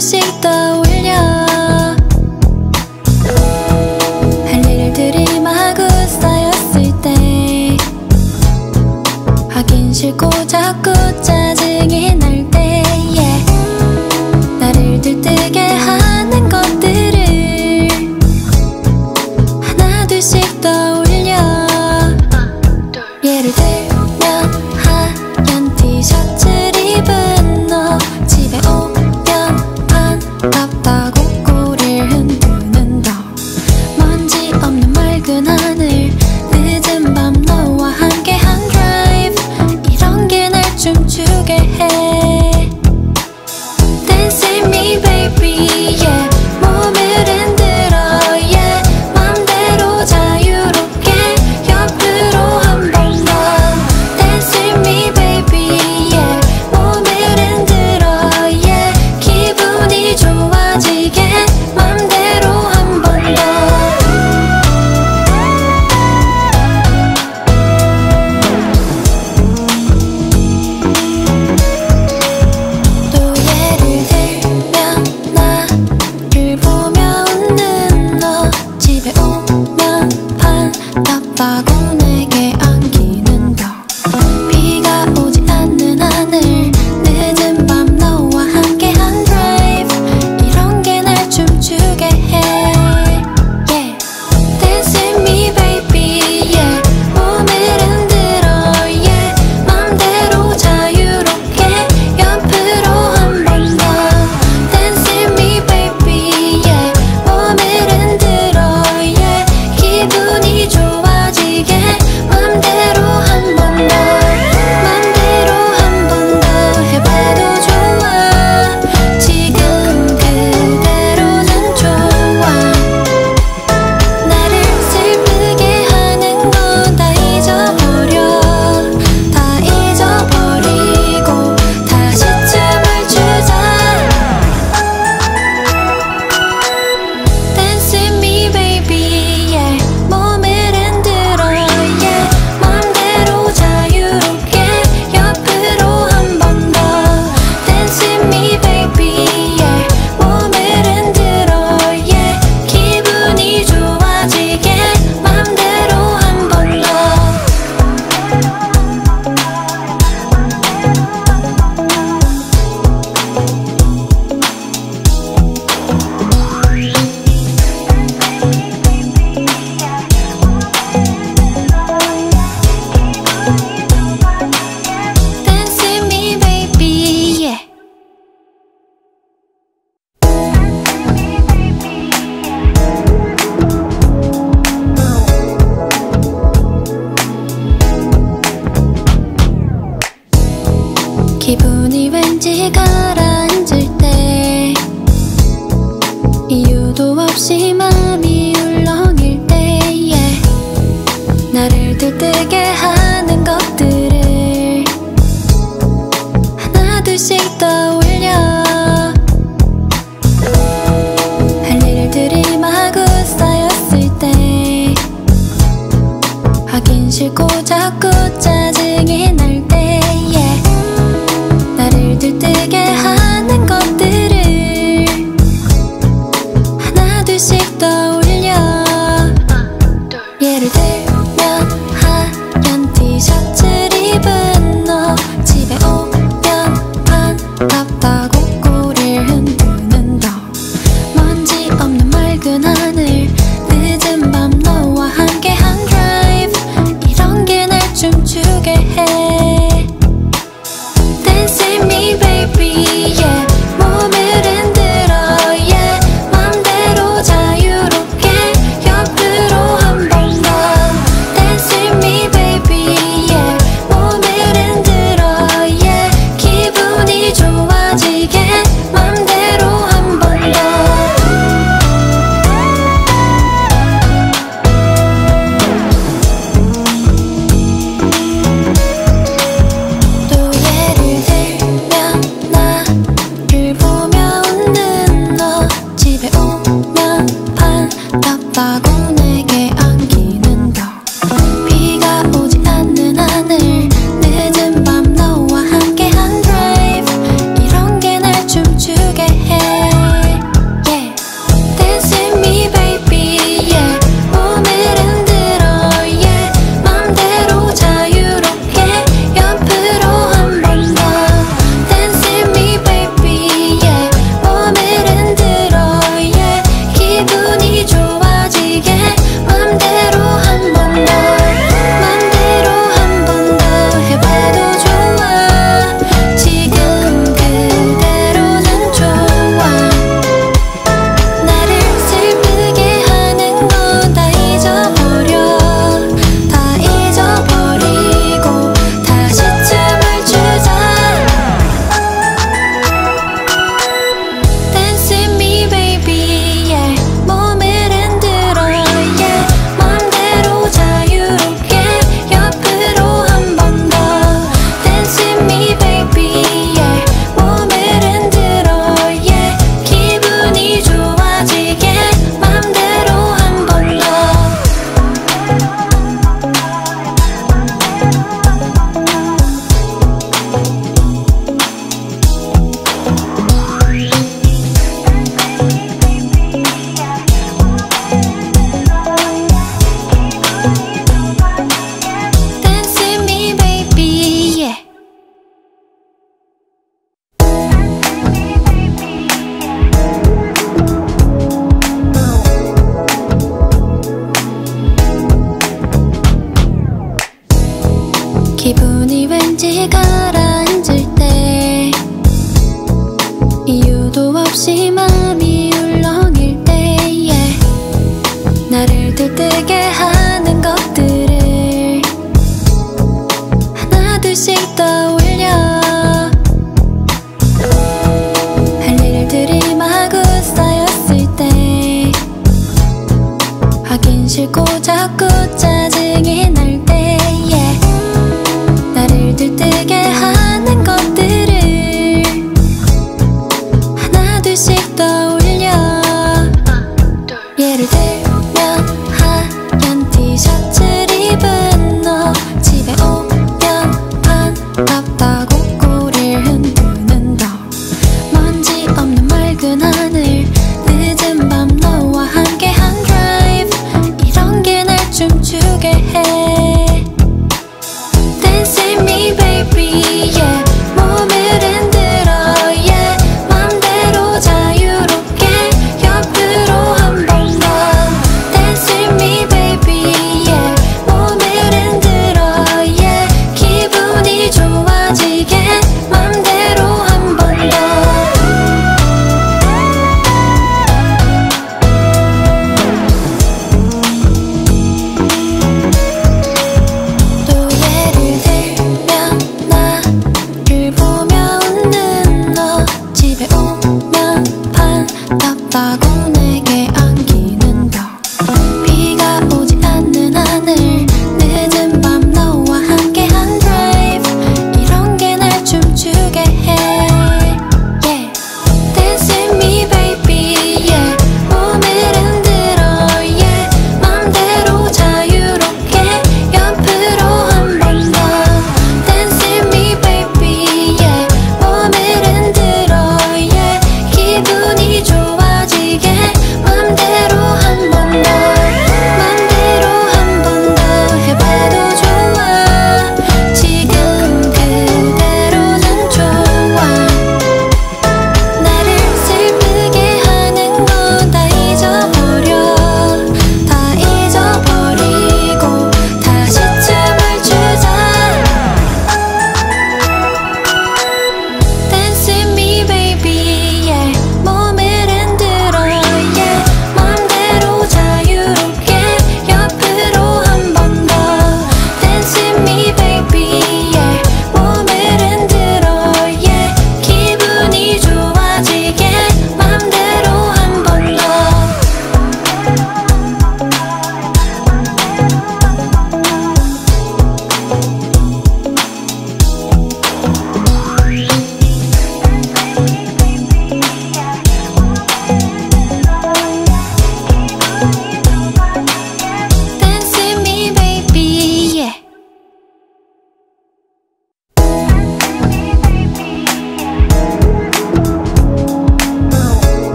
rejeita o